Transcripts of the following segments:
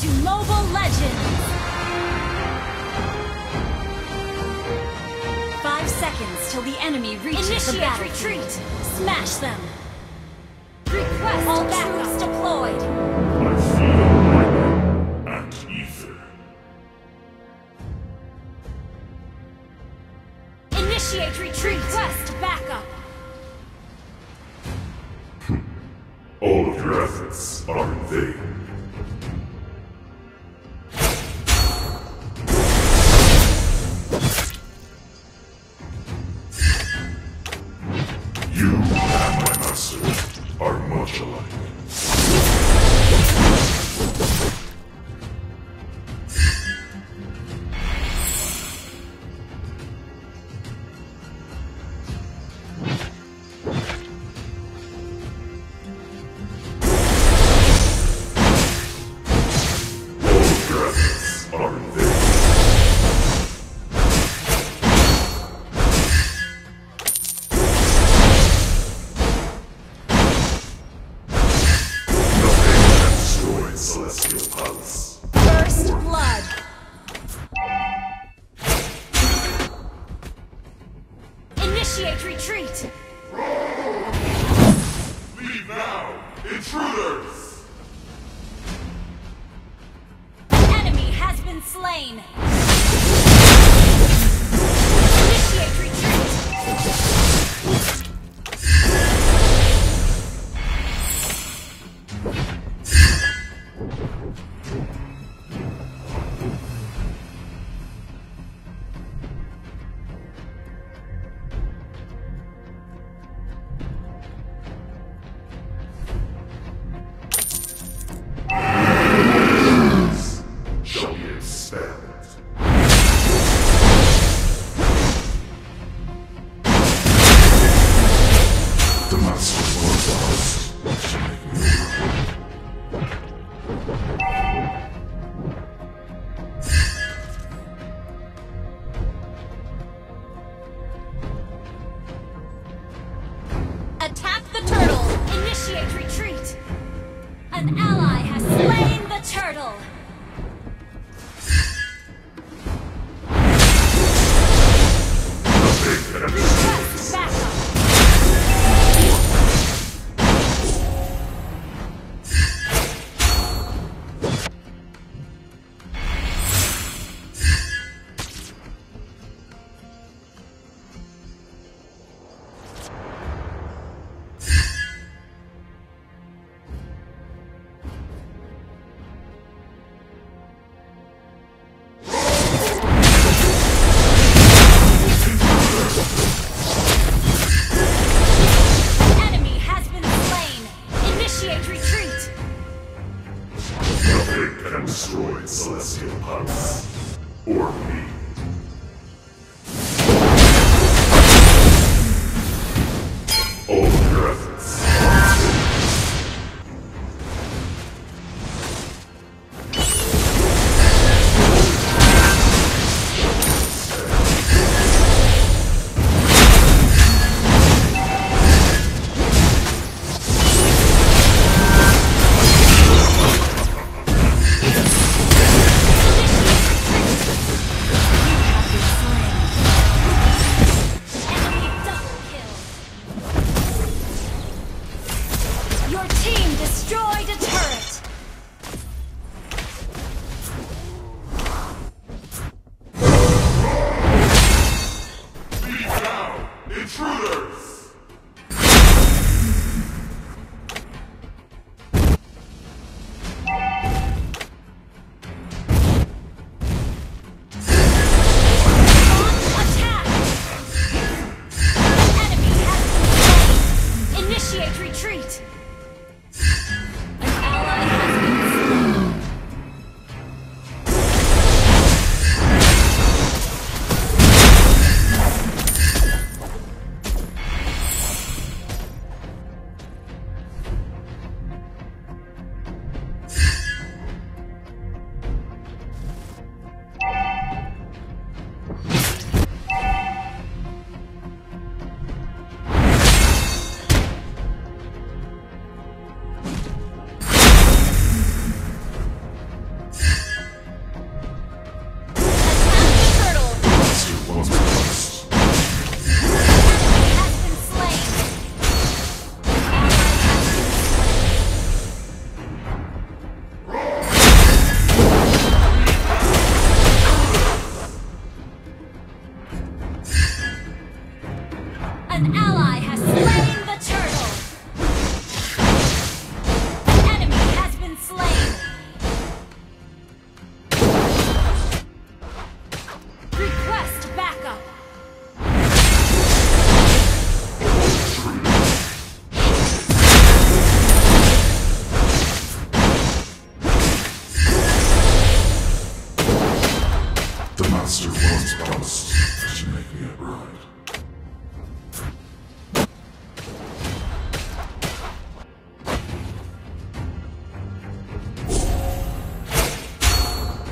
to Mobile Legends! Five seconds till the enemy reaches Initiate the Initiate retreat! Smash them! Request All troops deployed! Socialize. An ally has slain the turtle!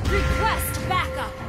Request backup!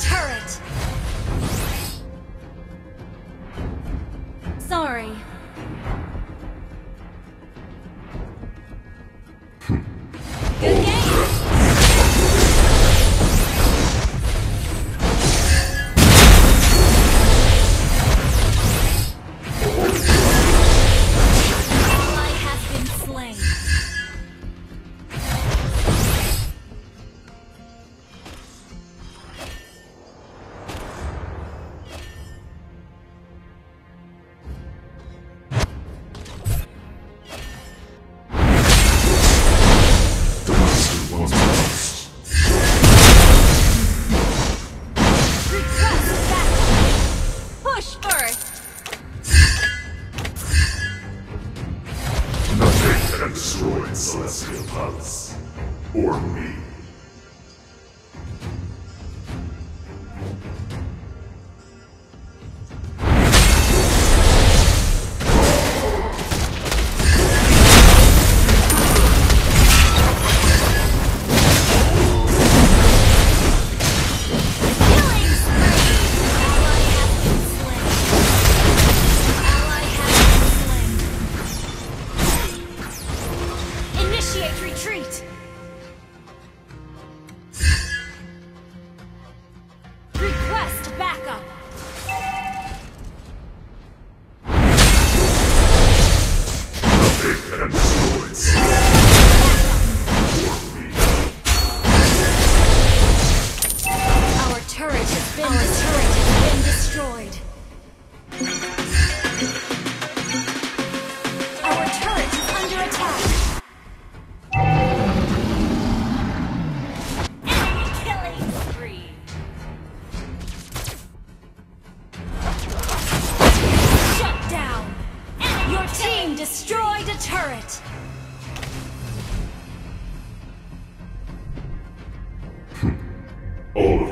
turret! destroyed Celestial Palace. Or me.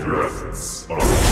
presence of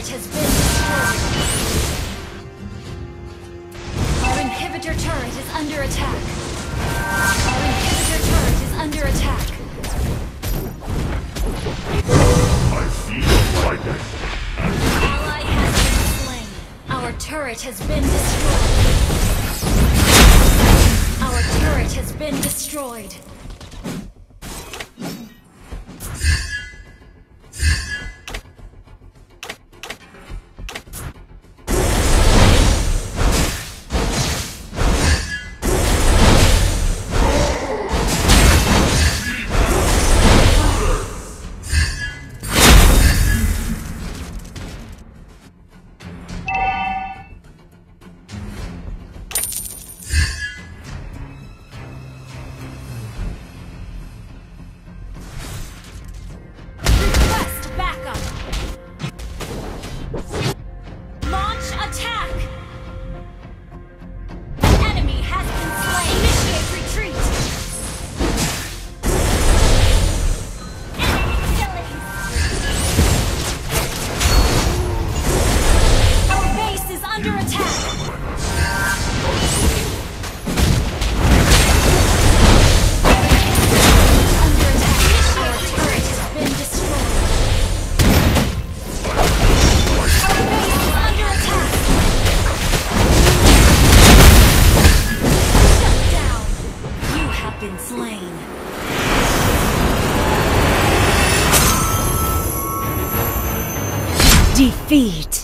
turret has been destroyed. Our inhibitor turret is under attack. Our inhibitor turret is under attack. I feel lightning. Ally has been slain. Our turret has been destroyed. Our turret has been destroyed. Defeat.